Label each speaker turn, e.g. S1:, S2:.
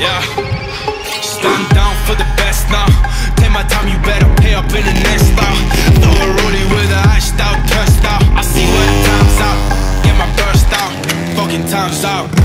S1: Yeah. Stand down for the best now. Take my time, you better pay up in the next now. Throw a rollie with a hashed out, cursed out. I see what time's out. Get my burst out. Fucking time's out.